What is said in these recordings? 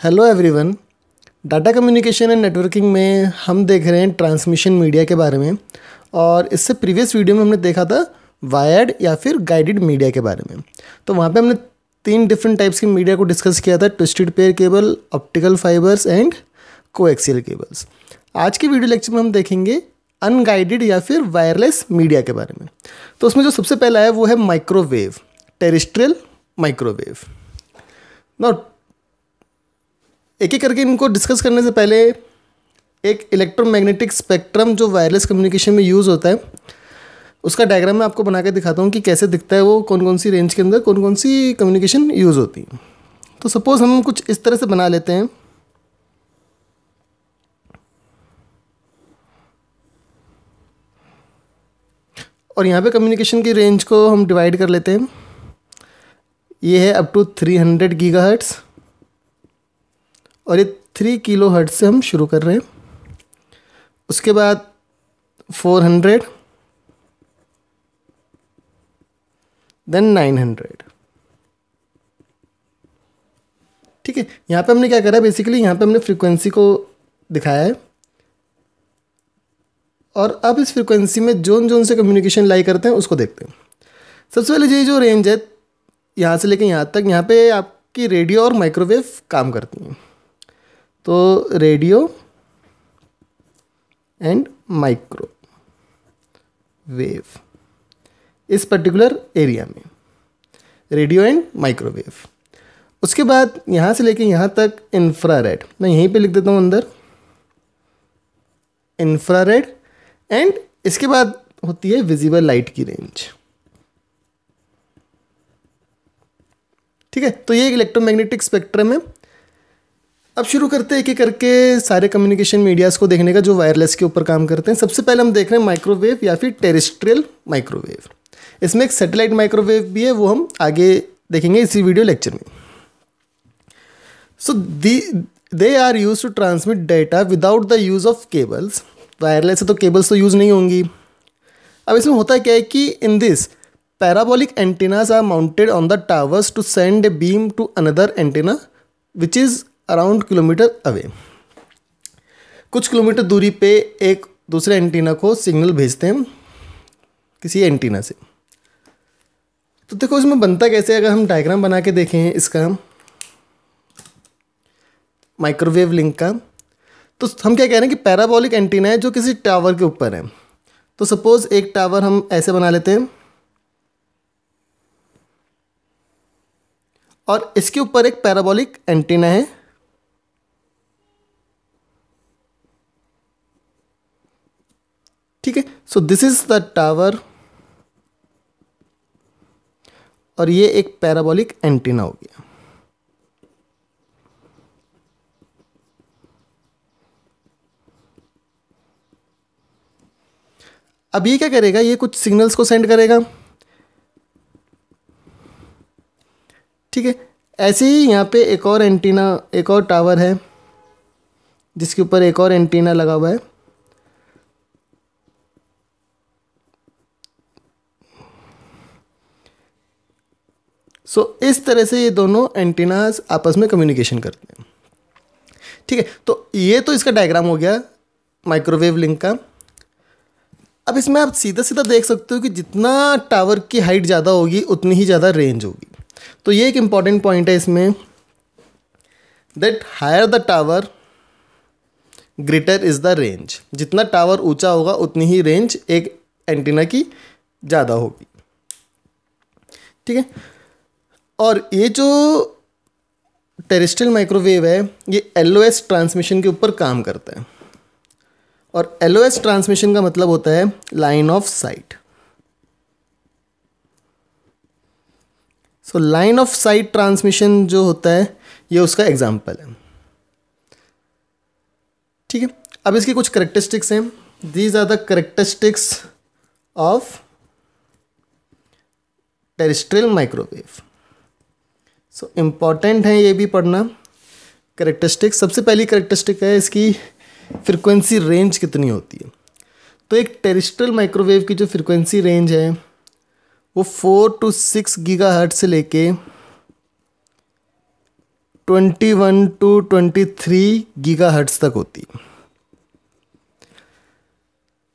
Hello everyone data communication and networking में हम देख रहे हैं ट्रांसमिशन मीडिया के बारे में और इससे प्रीवियस वीडियो में हमने देखा था वायर्ड या फिर गाइडेड मीडिया के बारे में। तो वहाँ पे हमने तीन डिफरेंट टाइप्स की मीडिया को डिस्कस किया था twisted pair cable optical fibres and coaxial cables आज के वीडियो लेक्चर में हम देखेंगे अनगाइडेड या फिर वायरलेस मीडिया के बारे में। तो उसमें जो सबसे पहला है वो है माइक्रोवेव टेरिस्ट्रियल माइक्रोवेव नॉट एक एक करके इनको डिस्कस करने से पहले एक इलेक्ट्रोमैग्नेटिक स्पेक्ट्रम जो वायरलेस कम्युनिकेशन में यूज़ होता है, उसका डायग्राम मैं आपको बना के दिखाता हूँ कि कैसे दिखता है वो कौन कौन सी रेंज के अंदर कौन कौन सी कम्युनिकेशन यूज़ होती है। तो सपोज़ हम कुछ इस तरह से बना लेते हैं। और यहाँ पे कम्युनिकेशन की रेंज को हम डिवाइड कर लेते हैं। ये है up to three hundred gigahertz और ये थ्री किलो हर्ट्स से हम शुरू कर रहे हैं। उसके बाद four hundred then nine hundred ठीक है, यहाँ पे हमने क्या करा? बेसिकली यहाँ पे हमने फ्रीक्वेंसी को दिखाया है। और अब इस फ्रीक्वेंसी में जोन जोन से कम्युनिकेशन लाई करते हैं, उसको देखते हैं। सबसे पहले ये जो रेंज है, यहाँ से लेकर यहाँ तक, यहाँ पे आपकी रेडियो और माइक्रोवेव काम करती हैं। तो रेडियो एंड माइक्रो वेव इस पर्टिकुलर एरिया में, रेडियो एंड माइक्रोवेव उसके बाद यहाँ से लेके यहाँ तक इंफ्रारेड मैं यहीं पे लिख देता हूँ अंदर इंफ्रारेड एंड इसके बाद होती है विजिबल लाइट की रेंज ठीक है? तो ये इलेक्ट्रोमैग्नेटिक स्पेक्ट्रम है। अब शुरू करते हैं एक एक करके सारे कम्युनिकेशन मीडियाज़ को देखने का जो वायरलेस के ऊपर काम करते हैं। सबसे पहले हम देख रहे हैं माइक्रोवेव या फिर टेरिस्ट्रियल माइक्रोवेव इसमें एक सैटेलाइट माइक्रोवेव भी है, वो हम आगे देखेंगे इसी वीडियो लेक्चर में। So the they are use to transmit data without the use of cables wireless है तो केबल्स तो यूज़ नहीं होंगी। अब इसमें होता क्या है कि in this parabolic antennas are mounted on the towers to send a beam to another antenna which is around kilometre away कुछ किलोमीटर दूरी पे एक दूसरे एंटीना को सिग्नल भेजते हैं, किसी एंटीना से। तो देखो, इसमें बनता कैसे अगर हम डायग्राम बना के देखें इसका माइक्रोवेव लिंक का तो हम क्या कह रहे हैं कि पैराबोलिक एंटीना है जो किसी टावर के ऊपर है। तो सपोज़ एक टावर हम ऐसे बना लेते हैं, और इसके ऊपर एक पैराबोलिक एंटीना है। ठीक है? So this is the tower और ये एक पैराबोलिक एंटीना हो गया। अब ये क्या करेगा? ये कुछ सिग्नल्स को सेंड करेगा। ठीक है? ऐसे ही यहाँ पे एक और एंटीना एक और टावर है, जिसके ऊपर एक और एंटीना लगा हुआ है। सो so, इस तरह से ये दोनों एंटीनाज आपस में कम्युनिकेशन करते हैं। ठीक है? तो ये तो इसका डायग्राम हो गया माइक्रोवेव लिंक का। अब इसमें आप सीधा सीधा देख सकते हो कि जितना टावर की हाइट ज़्यादा होगी उतनी ही ज़्यादा रेंज होगी। तो ये एक इंपॉर्टेंट पॉइंट है इसमें that higher the tower greater is the range जितना टावर ऊँचा होगा उतनी ही रेंज एक एंटीना की ज़्यादा होगी। ठीक है? और ये जो टेरिस्ट्रियल माइक्रोवेव है, ये एलओएस ट्रांसमिशन के ऊपर काम करता है। और एलओएस ट्रांसमिशन का मतलब होता है line of sight. So line of sight transmission जो होता है, ये उसका एग्ज़ाम्पल है। ठीक है? अब इसकी कुछ करेक्टरिस्टिक्स हैं। These are the characteristics of terrestrial microwave. So so, important है ये भी पढ़ना। करेक्टरिस्टिक्स सबसे पहली करेक्टरिस्टिक है इसकी फ्रिक्वेंसी रेंज कितनी होती है। तो एक टेरिस्ट्रल माइक्रोवेव की जो फ्रिक्वेंसी रेंज है वो four to six giga hurt से लेके twenty one to twenty three gigahertz तक होती है।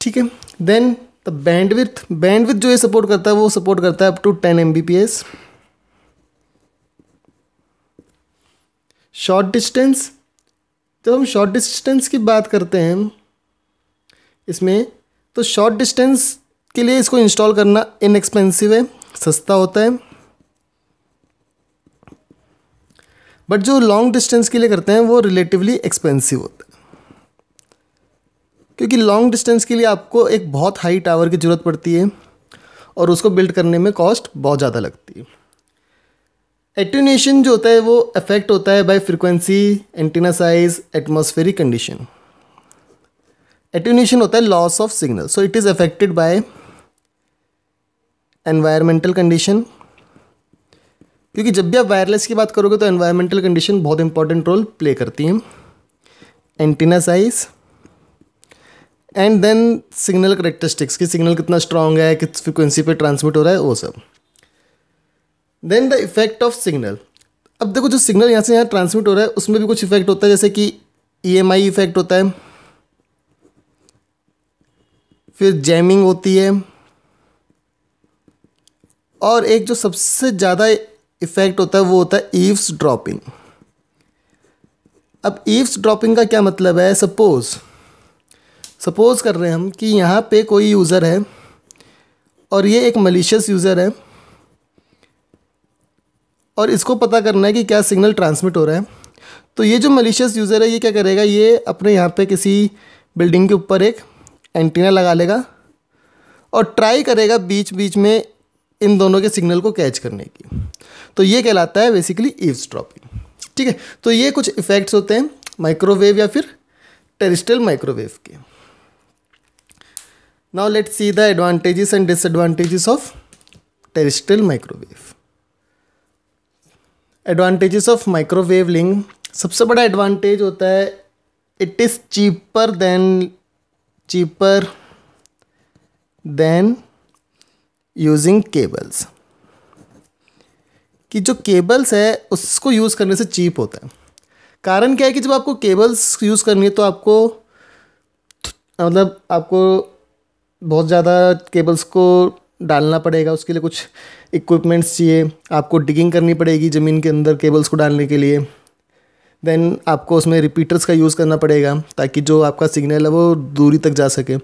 ठीक है? देन द बैंडविथ बैंडविथ जो ये सपोर्ट करता है वो सपोर्ट करता है up to ten M B P S short distance जब हम शॉर्ट डिस्टेंस की बात करते हैं, इसमें तो शॉर्ट डिस्टेंस के लिए इसको इंस्टॉल करना इनएक्सपेंसिव है, सस्ता होता है। बट जो लॉन्ग डिस्टेंस के लिए करते हैं, वो रिलेटिवली एक्सपेंसिव होता है। क्योंकि लॉन्ग डिस्टेंस के लिए आपको एक बहुत हाई टावर की ज़रूरत पड़ती है, और उसको बिल्ड करने में कॉस्ट बहुत ज़्यादा लगती है। एट्यूनेशन जो होता है वो अफेक्ट होता है by frequency antenna size atmospheric condition attenuation होता है loss of signal so it is affected by environmental condition क्योंकि जब भी आप वायरलेस की बात करोगे तो एनवायरमेंटल कंडीशन बहुत इंपॉर्टेंट रोल प्ले करती हैं. Antenna size and then signal characteristics कि सिग्नल कितना स्ट्रांग है, किस फ्रिक्वेंसी पे ट्रांसमिट हो रहा है, वो सब. Then the effect of signal अब देखो जो सिग्नल यहाँ से यहाँ ट्रांसमिट हो रहा है, उसमें भी कुछ इफ़ेक्ट होता है, जैसे कि ई एम आई इफ़ेक्ट होता है। फिर जैमिंग होती है। और एक जो सबसे ज़्यादा इफ़ेक्ट होता है, वो होता है ईव्स ड्रॉपिंग अब ईव्स ड्रॉपिंग का क्या मतलब है? सपोज़ सपोज़ कर रहे हैं हम कि यहाँ पे कोई यूज़र है और ये एक मलिशियस यूज़र है। और इसको पता करना है कि क्या सिग्नल ट्रांसमिट हो रहा है। तो ये जो मलिशियस यूज़र है, ये क्या करेगा? ये अपने यहाँ पे किसी बिल्डिंग के ऊपर एक एंटीना लगा लेगा और ट्राई करेगा बीच बीच में इन दोनों के सिग्नल को कैच करने की। तो ये कहलाता है बेसिकली ईव्स ड्रॉपिंग ठीक है? तो ये कुछ इफ़ेक्ट्स होते हैं माइक्रोवेव या फिर टेरिस्टल माइक्रोवेव के। Now let see the advantages and disadvantages of terrestrial microwave advantages of microwave link सबसे बड़ा एडवांटेज होता है it is cheaper than cheaper than using cables कि जो केबल्स है, उसको यूज़ करने से चीप होता है। कारण क्या है कि जब आपको केबल्स यूज़ करनी है तो आपको मतलब आपको बहुत ज़्यादा केबल्स को डालना पड़ेगा, उसके लिए कुछ इक्विपमेंट्स चाहिए, आपको डिगिंग करनी पड़ेगी ज़मीन के अंदर केबल्स को डालने के लिए। देन आपको उसमें रिपीटर्स का यूज़ करना पड़ेगा ताकि जो आपका सिग्नल है वो दूरी तक जा सके।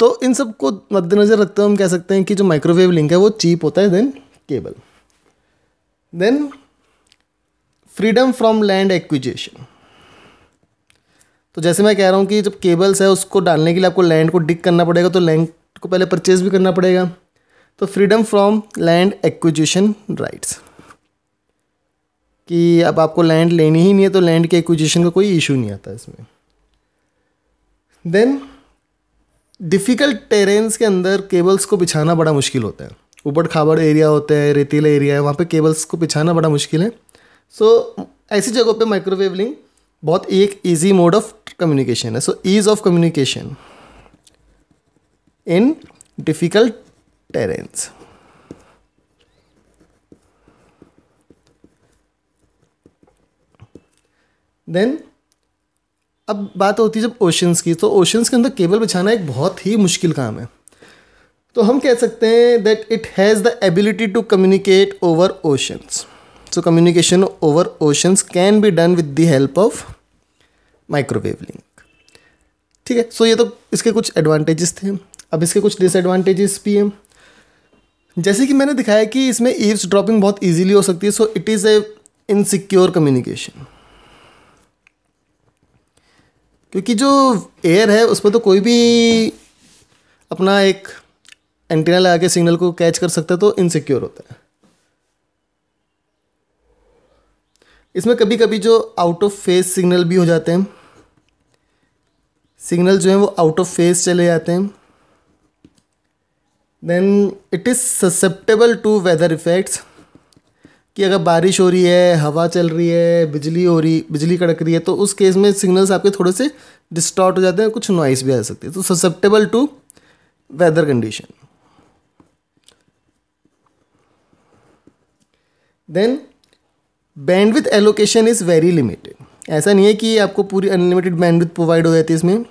तो इन सबको मद्देनज़र रखते हुए हम कह सकते हैं कि जो माइक्रोवेव लिंक है वो चीप होता है then cable then freedom from land acquisition तो जैसे मैं कह रहा हूँ कि जब केबल्स है उसको डालने के लिए आपको लैंड को डिग करना पड़ेगा तो लैंड को पहले परचेज भी करना पड़ेगा। तो freedom from land acquisition rights कि अब आपको लैंड लेनी ही नहीं है तो लैंड के एक्विजिशन का कोई इशू नहीं आता इसमें। देन डिफ़िकल्ट टेरेंस के अंदर केबल्स को बिछाना बड़ा मुश्किल होता है। ऊबड़ खाबड़ एरिया होता है रेतीला एरिया है वहाँ पे केबल्स को बिछाना बड़ा मुश्किल है। सो so, ऐसी जगहों पे माइक्रोवेव लिंक बहुत एक इजी मोड ऑफ़ कम्युनिकेशन है। So ease of communication in difficult terrains then अब बात होती है जब ओशंस की तो ओशंस के अंदर केबल बिछाना एक बहुत ही मुश्किल काम है। तो हम कह सकते हैं that it has the ability to communicate over oceans so communication over oceans can be done with the help of microwave link ठीक है? सो ये तो इसके कुछ एडवांटेजेस थे। अब इसके कुछ डिसएडवांटेजेस भी हैं। जैसे कि मैंने दिखाया कि इसमें ईव्स ड्रॉपिंग बहुत इजीली हो सकती है so it is a insecure communication क्योंकि जो एयर है उस पर तो कोई भी अपना एक एंटीना लगा के सिग्नल को कैच कर सकता है तो इनसिक्योर होता है। इसमें कभी कभी जो आउट ऑफ़ फेस सिग्नल भी हो जाते हैं सिग्नल जो है वो आउट ऑफ़ फेस चले जाते हैं। Then it is susceptible to weather effects कि अगर बारिश हो रही है, हवा चल रही है, बिजली हो रही, बिजली कड़क रही है तो उस केस में सिग्नल्स आपके थोड़े से डिस्टॉर्ट हो जाते हैं कुछ नॉइस भी आ सकती है। तो susceptible to weather condition then bandwidth allocation is very limited ऐसा नहीं है कि आपको पूरी अनलिमिटेड बैंडविथ प्रोवाइड हो जाती है इसमें।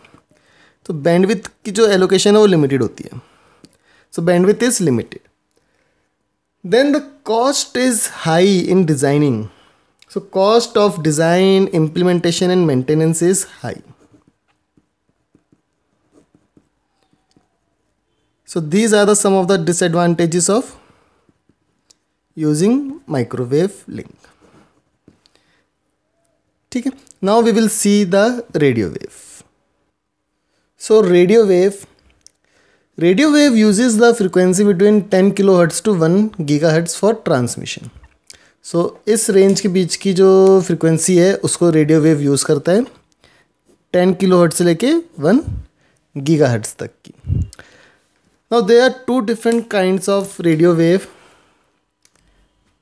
तो बैंडविथ की जो एलोकेशन है वो लिमिटेड होती है। So bandwidth is limited. Then the cost is high in designing. So cost of design, implementation and maintenance is high. So these are the some of the disadvantages of using microwave link. Okay. Now we will see the radio wave. So radio wave radio wave use the frequency between ten kilohertz to one gigahertz for transmission so इस range के बीच की जो frequency है, उसको radio wave use करता है ten kilo hertz से लेके वन गीगा हर्ट्स तक की। Now there are two different kinds of radio wave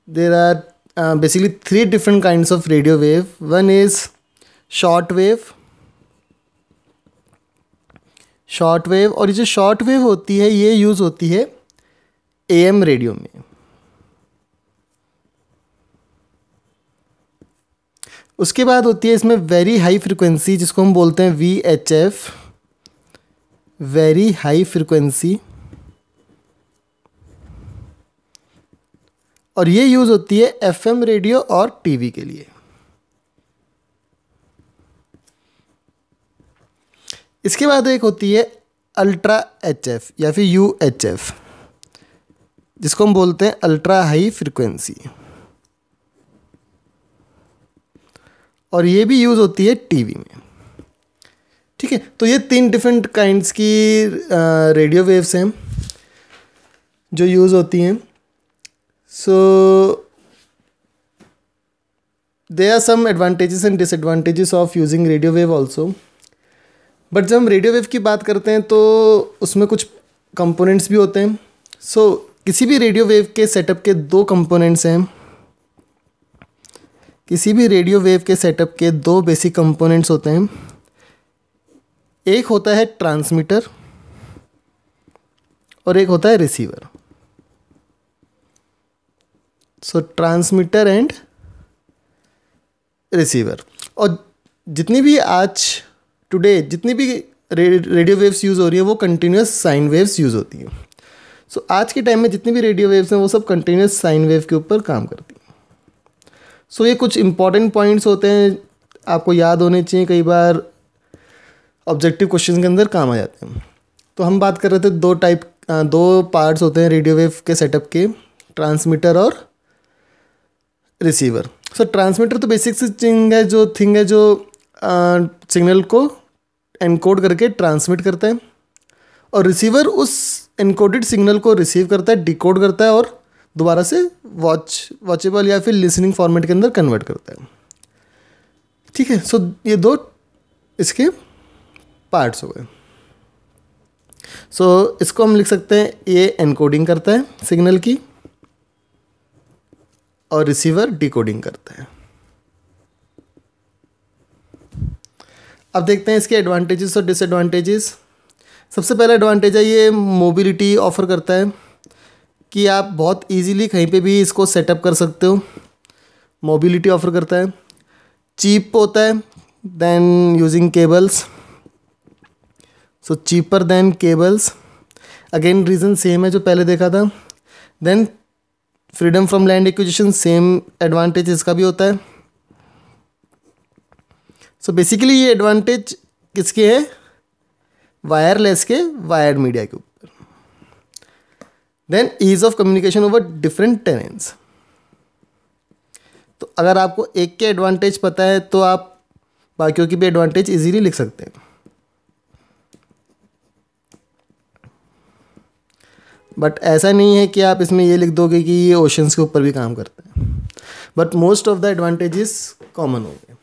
there are basically three different kind of radio wave one is short wave short wave और ये जो short wave होती है, ये यूज़ होती है एएम रेडियो में। उसके बाद होती है इसमें वेरी हाई फ्रिक्वेंसी जिसको हम बोलते हैं V H F very high frequency और ये यूज़ होती है एफएम रेडियो और टीवी के लिए। इसके बाद एक होती है अल्ट्रा एच एफ़ या फिर यू एच एफ़ जिसको हम बोलते हैं अल्ट्रा हाई फ्रिक्वेंसी। और ये भी यूज़ होती है टीवी में। ठीक है तो ये तीन डिफरेंट काइंड्स की रेडियो वेव्स हैं, जो यूज़ होती हैं। So they are some advantages and disadvantages of using radio wave also but जब हम रेडियो वेव की बात करते हैं तो उसमें कुछ कंपोनेंट्स भी होते हैं। सो so, किसी भी रेडियो वेव के सेटअप के दो कंपोनेंट्स हैं। किसी भी रेडियो वेव के सेटअप के दो बेसिक कंपोनेंट्स होते हैं। एक होता है ट्रांसमीटर और एक होता है receiver so transmitter and receiver और जितनी भी आज टुडे जितनी भी रेडियो वेव्स यूज़ हो रही है वो कंटिन्यूस साइन वेव्स यूज़ होती हैं। सो so, आज के टाइम में जितनी भी रेडियो वेव्स हैं वो सब कंटिन्यूस साइन वेव के ऊपर काम करती हैं। सो so, ये कुछ इंपॉर्टेंट पॉइंट्स होते हैं आपको याद होने चाहिए कई बार ऑब्जेक्टिव क्वेश्चन के अंदर काम आ जाते हैं। तो हम बात कर रहे थे दो टाइप दो पार्ट्स होते हैं रेडियो वेव के सेटअप के ट्रांसमीटर और रिसीवर सो ट्रांसमीटर तो बेसिक सी थिंग है जो थिंग है जो सिग्नल को एनकोड करके ट्रांसमिट करता है और रिसीवर उस इनकोडेड सिग्नल को रिसीव करता है डिकोड करता है और दोबारा से वॉच वॉचेबल या फिर लिसनिंग फॉर्मेट के अंदर कन्वर्ट करता है। ठीक है सो ये दो इसके पार्ट्स हो गए। सो इसको हम लिख सकते हैं, ये एनकोडिंग करता है सिग्नल की और रिसीवर डिकोडिंग करता है। अब देखते हैं इसके एडवांटेजेस और डिसएडवांटेजेस सबसे पहला एडवांटेज है, ये मोबिलिटी ऑफ़र करता है कि आप बहुत इजीली कहीं पे भी इसको सेटअप कर सकते हो। मोबिलिटी ऑफ़र करता है। चीप होता है then using cables so cheaper than cables again reason same है जो पहले देखा था। Then freedom from land acquisition same advantage इसका भी होता है। सो बेसिकली ये एडवांटेज किसके है? वायरलेस के वायर्ड मीडिया के ऊपर. Then ease of communication over different terrains तो अगर आपको एक के एडवांटेज पता है तो आप बाकियों की भी एडवांटेज इजीली लिख सकते हैं। बट ऐसा नहीं है कि आप इसमें ये लिख दोगे कि ये ओशंस के ऊपर भी काम करते हैं। But most of the advantages common हो गए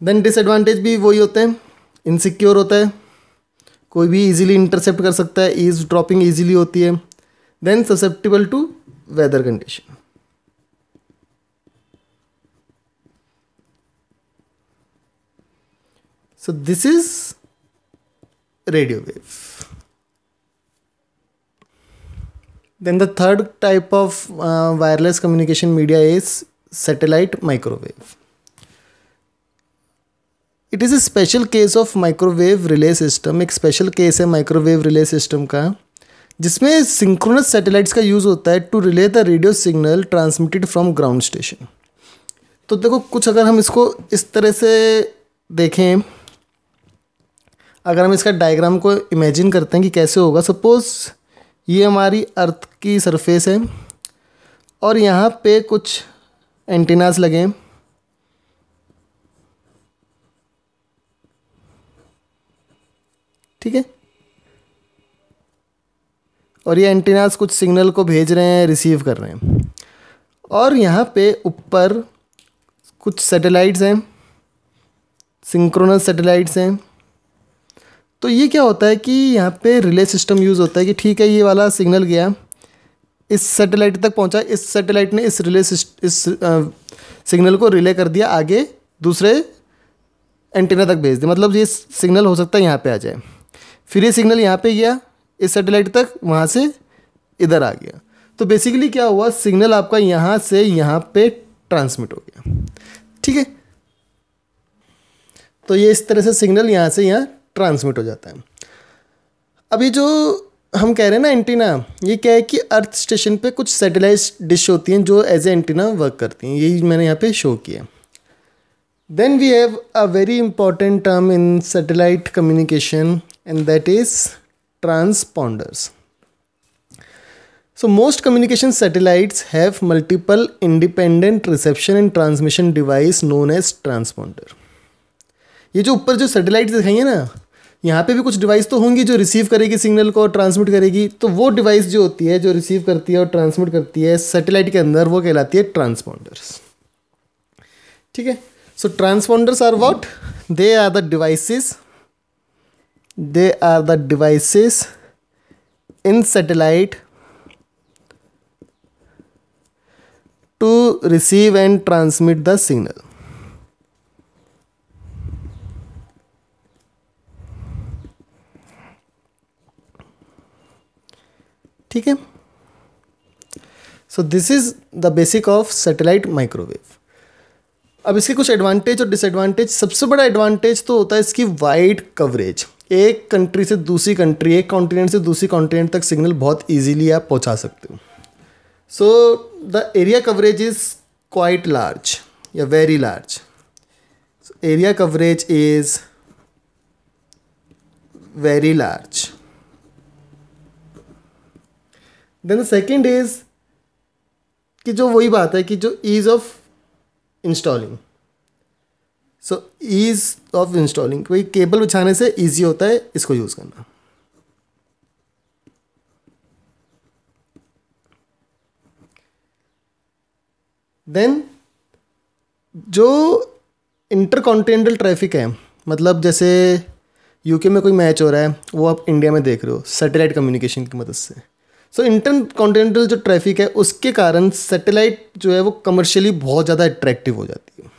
देन डिसएडवांटेज भी वही होते हैं। इनसिक्योर होता है। कोई भी इजीली इंटरसेप्ट कर सकता है। ईज ड्रॉपिंग इजीली होती है। Then susceptible to weather condition so this is radio wave then the third type of wireless communication media is satellite microwave it is a special case of microwave relay system एक special case है microwave relay system का, जिसमें synchronous satellites का use होता है to relay the radio signal transmitted from ground station तो देखो, कुछ अगर हम इसको इस तरह से देखें, अगर हम इसका डायग्राम को इमेजिन करते हैं कि कैसे होगा। सपोज़ ये हमारी अर्थ की सरफेस है और यहाँ पे कुछ एंटीनास लगें। ठीक है? और ये एंटीनास कुछ सिग्नल को भेज रहे हैं रिसीव कर रहे हैं। और यहाँ पे ऊपर कुछ सैटेलाइट्स हैं सिंक्रोनस सैटेलाइट्स हैं। तो ये क्या होता है कि यहाँ पे रिले सिस्टम यूज़ होता है कि ठीक है, ये वाला सिग्नल गया। इस सैटेलाइट तक पहुँचा, इस सैटेलाइट ने इस रिले इस सिग्नल को रिले कर दिया, आगे दूसरे एंटीना तक भेज दिया। मतलब ये सिग्नल हो सकता है यहाँ पे आ जाए। फिर ये सिग्नल यहाँ पे गया, इस सैटेलाइट तक, वहाँ से इधर आ गया। तो बेसिकली क्या हुआ, सिग्नल आपका यहाँ से यहाँ पे ट्रांसमिट हो गया। ठीक है? तो ये इस तरह से सिग्नल यहाँ से यहाँ ट्रांसमिट हो जाता है। अभी जो हम कह रहे हैं ना एंटीना ये क्या है कि अर्थ स्टेशन पे कुछ सैटेलाइट डिश होती हैं जो एज ए एंटीना वर्क करती हैं। यही मैंने यहाँ पे शो किया then we have a very important term in satellite communication and that is transponders so, most communication satellites have multiple independent reception and transmission device known as transponder. ये जो ऊपर जो सैटेलाइट दिखाई है ना, यहाँ पे भी कुछ डिवाइस तो होंगी जो रिसीव करेगी सिग्नल को और ट्रांसमिट करेगी। तो वो डिवाइस जो होती है, जो रिसीव करती है और ट्रांसमिट करती है सैटेलाइट के अंदर वो कहलाती है ट्रांसपॉन्डर्स ठीक है? So transponders are what they are the devices they are the devices in satellite to receive and transmit the signal. ठीक है? So this is the basic of satellite microwave अब इसके कुछ एडवांटेज और डिसएडवांटेज सबसे बड़ा एडवांटेज तो होता है इसकी वाइड कवरेज एक कंट्री से दूसरी कंट्री एक कॉन्टिनेंट से दूसरी कॉन्टिनेंट तक सिग्नल बहुत ईजीली आप पहुँचा सकते हो। So the area coverage is quite large या very large area coverage is very large then second is कि जो वही बात है कि जो ease of installing so ease of installing कोई केबल बिछाने से ईजी होता है इसको यूज़ करना। देन जो इंटर कॉन्टिनेंटल ट्रैफ़िक है मतलब जैसे यूके में कोई मैच हो रहा है, वो आप इंडिया में देख रहे हो सैटेलाइट कम्युनिकेशन की मदद से। सो इंटर कॉन्टिनेंटल जो ट्रैफ़िक है, उसके कारण सैटेलाइट जो है, वो कमर्शियली बहुत ज़्यादा अट्रैक्टिव हो जाती है।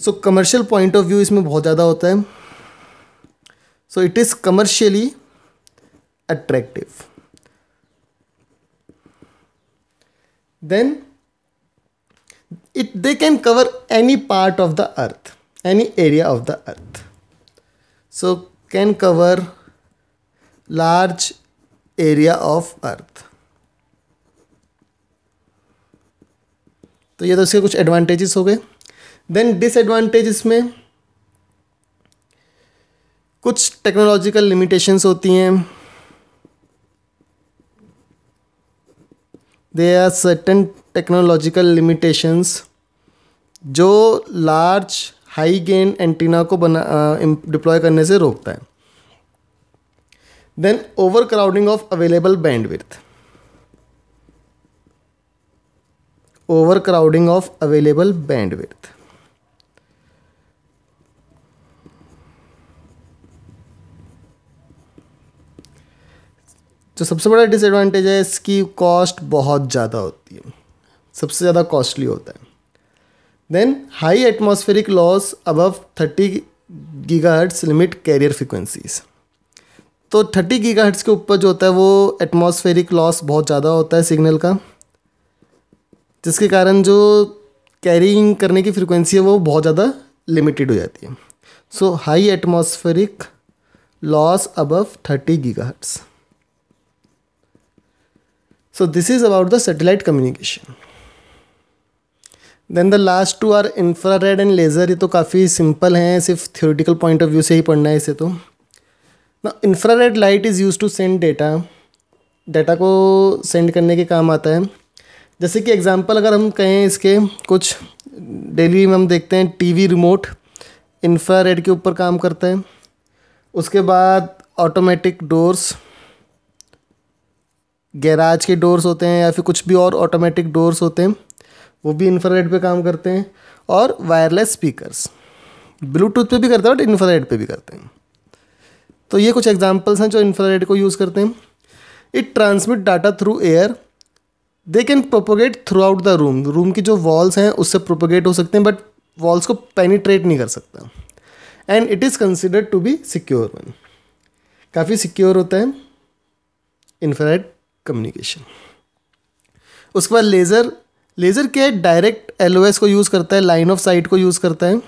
So commercial point of view इसमें बहुत ज़्यादा होता है। So it is commercially attractive then it they can cover any part of the earth any area of the earth so can cover large area of earth तो ये तो इसके कुछ एडवांटेजेस हो गए। देन डिसएडवांटेज इसमें कुछ टेक्नोलॉजिकल लिमिटेशंस होती हैं। They are certain technological limitations जो लार्ज हाई गेन एंटीना को बना डिप्लॉय करने से रोकता है। Then overcrowding of available bandwidth overcrowding of available bandwidth जो सबसे बड़ा डिसएडवांटेज है इसकी कॉस्ट बहुत ज़्यादा होती है। सबसे ज़्यादा कॉस्टली होता है। Then high atmospheric loss above thirty gigahertz limit carrier frequencies तो थर्टी गीगा के ऊपर जो होता है वो एटमॉस्फेरिक लॉस बहुत ज़्यादा होता है सिग्नल का। जिसके कारण जो कैरिंग करने की फ्रिक्वेंसी है वो बहुत ज़्यादा लिमिटेड हो जाती है। So high atmospheric loss above thirty giga so this is about the satellite communication then the last two are infrared and laser ये तो काफ़ी सिंपल हैं, सिर्फ़ थियोरिटिकल पॉइंट ऑफ़ व्यू से ही पढ़ना है इसे तो। ना infrared light is use to send data data को सेंड करने के काम आता है। जैसे कि एग्जांपल अगर हम कहें इसके कुछ डेली में हम देखते हैं टीवी रिमोट इंफ्रारेड के ऊपर काम करता है। उसके बाद ऑटोमेटिक डोर्स गैराज के डोर्स होते हैं या फिर कुछ भी और ऑटोमेटिक डोर्स होते हैं, वो भी इंफ्रारेड पे काम करते हैं और वायरलेस स्पीकर्स ब्लूटूथ पे भी करते हैं बट इंफ्रारेड पे भी करते हैं। तो ये कुछ एग्जांपल्स हैं जो इंफ्रारेड को यूज़ करते हैं। It transmit data through air they can propogate throughout the room room की जो वॉल्स हैं, उससे प्रोपोगेट हो सकते हैं बट वॉल्स को पेनिट्रेट नहीं कर सकता। And it is considered to be secure one काफ़ी सिक्योर होता है। इंफ्रारेड कम्युनिकेशन उसके बाद लेज़र लेज़र क्या है? डायरेक्ट एलओएस को यूज़ करता है लाइन ऑफ़ साइट को यूज़ करता है।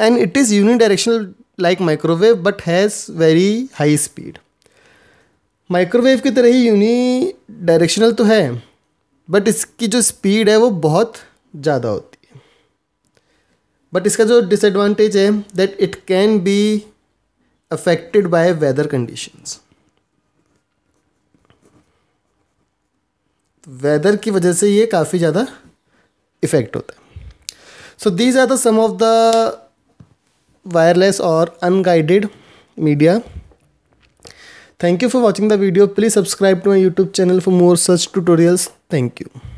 And it is unidirectional like microwave but has very high speed microwave की तरह ही यूनि डायरेक्शनल तो है बट इसकी जो स्पीड है वो बहुत ज़्यादा होती है। बट इसका जो डिसएडवांटेज है that it can be affected by weather conditions weather की वजह से ये काफ़ी ज़्यादा इफ़ेक्ट होता है। So these are the some of the wireless और unguided media thank you for watching the video please subscribe to my YouTube channel for more such tutorials thank you